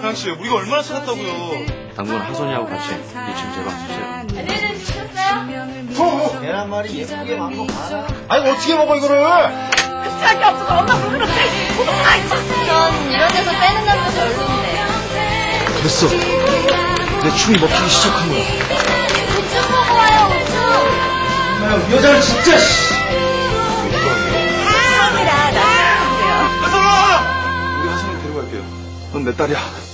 하양씨 우리가 얼마나 찾았다고요 당분 하소니하고 같이 2층 제방 쓰세요. 안녕히 주셨어요? 계란말이 예쁘게 만거 봐라. 아니 어떻게 먹어 이거를? 수학이 없어서 엄마. 고마워. 전 이런 데서 빼는 남자 별로인데. 됐어. 내 춤이 먹히기 시작한 거야. 우쭈 보고 와요, 우쭈. 아유, 이 여자는 진짜 씨. 넌 내 딸이야